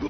So